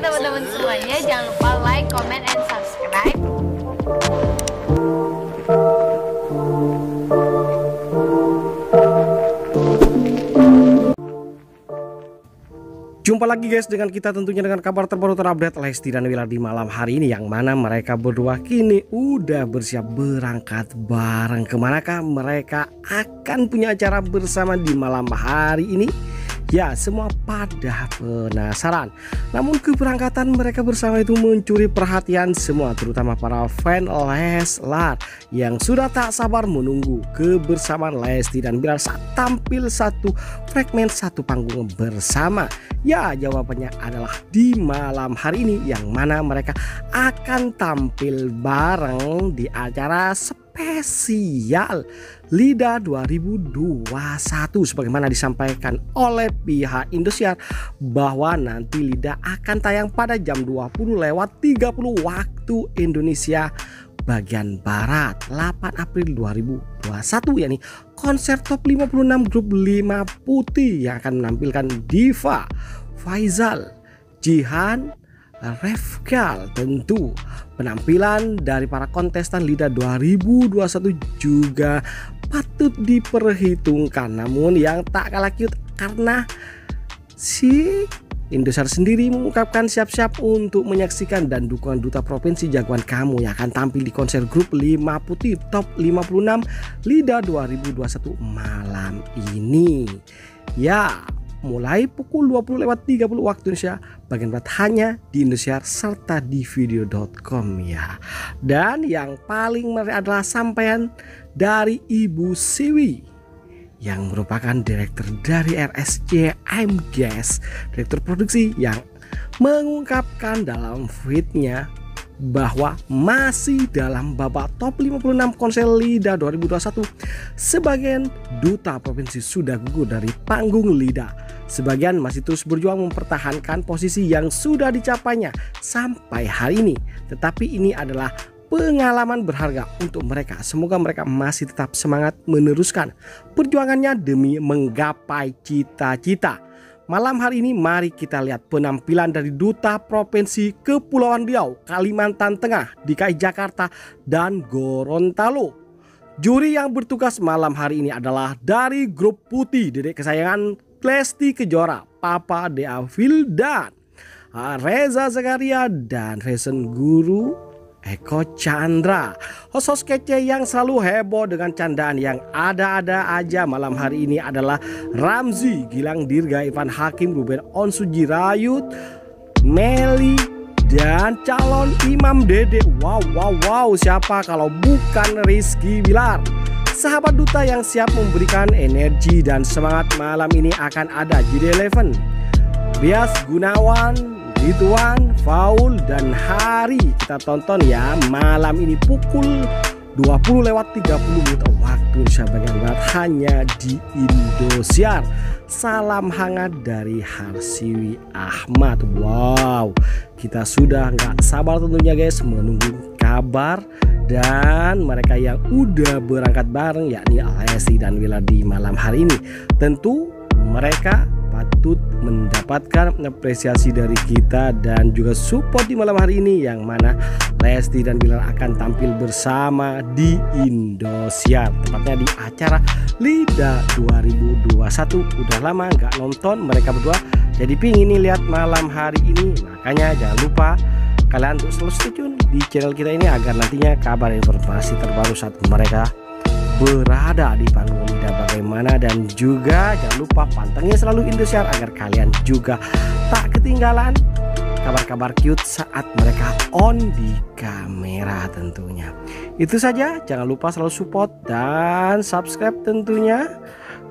teman-teman semuanya. Jangan lupa like, comment, and subscribe. Jumpa lagi guys dengan kita tentunya dengan kabar terbaru terupdate Lesti dan Wilar di malam hari ini Yang mana mereka berdua kini udah bersiap berangkat bareng. Ke manakah mereka akan punya acara bersama di malam hari ini Ya semua pada penasaran. Namun keberangkatan mereka bersama itu mencuri perhatian semua Terutama para fan Leslar Yang sudah tak sabar menunggu kebersamaan Lesti dan Bilar saat tampil satu fragmen satu panggung bersama. Ya jawabannya adalah di malam hari ini Yang mana mereka akan tampil bareng di acara spesial. LIDA 2021 sebagaimana disampaikan oleh pihak Indosiar bahwa nanti LIDA akan tayang pada jam 20 lewat 30 waktu Indonesia bagian barat 8 April 2021 yakni konser top 56 grup 5 putih yang akan menampilkan Diva, Faizal, Jihan, Refkal tentu. Penampilan dari para kontestan LIDA 2021 juga patut diperhitungkan. Namun yang tak kalah cute karena si Indosar sendiri mengungkapkan siap-siap untuk menyaksikan dan dukungan duta provinsi jagoan kamu yang akan tampil di konser grup 5 putih top 56 LIDA 2021 malam ini. Ya mulai pukul 20 lewat 30 waktu Indonesia bagian barat hanya di Indonesia serta di video.com ya. Dan yang paling menarik adalah sampaian dari Ibu Siwi yang merupakan direktur dari RSC I'm Guess direktur produksi yang mengungkapkan dalam tweetnya bahwa masih dalam babak top 56 konser LIDA 2021 sebagian duta provinsi sudah gugur dari panggung LIDA sebagian masih terus berjuang mempertahankan posisi yang sudah dicapainya sampai hari ini. Tetapi ini adalah pengalaman berharga untuk mereka. Semoga mereka masih tetap semangat meneruskan perjuangannya demi menggapai cita-cita. Malam hari ini mari kita lihat penampilan dari Duta Provinsi Kepulauan Riau, Kalimantan Tengah, DKI Jakarta, dan Gorontalo. Juri yang bertugas malam hari ini adalah dari grup putih. Dedek kesayangan Lesti Kejora, Papa Dea Vildan, Reza Zakaria, dan fashion guru Eko Chandra. Host-host kece yang selalu heboh dengan candaan yang ada-ada aja malam hari ini adalah Ramzi, Gilang Dirga, Ivan Hakim, Ruben Onsuji Rayut, Meli, dan calon Imam Dede. Wow wow wow siapa kalau bukan Rizky Bilar Sahabat duta yang siap memberikan energi dan semangat malam ini akan ada Jide Eleven Bias Gunawan Ridwan, Faul, dan Hari kita tonton ya malam ini pukul 20 lewat 30 menit waktu Indonesia bagian hanya di Indosiar. Salam hangat dari Harsiwi Ahmad. Wow, kita sudah nggak sabar tentunya guys menunggu kabar dan mereka yang udah berangkat bareng yakni Alessi dan Wiladi malam hari ini. Tentu mereka patut mendapatkan apresiasi dari kita dan juga support di malam hari ini yang mana Lesti dan Bilar akan tampil bersama di Indosiar. Tepatnya di acara Lida 2021 udah lama nggak nonton mereka berdua jadi pingin nih lihat malam hari ini. Makanya jangan lupa kalian untuk selalu stay tune di channel kita ini agar nantinya kabar informasi terbaru saat mereka berada di panggung lidah bagaimana. Dan juga jangan lupa pantengin selalu Indosiar agar kalian juga tak ketinggalan kabar-kabar cute saat mereka on di kamera tentunya. Itu saja jangan lupa selalu support dan subscribe tentunya.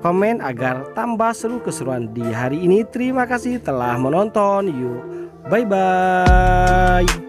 Komen agar tambah seru keseruan di hari ini. Terima kasih telah menonton. Yuk bye bye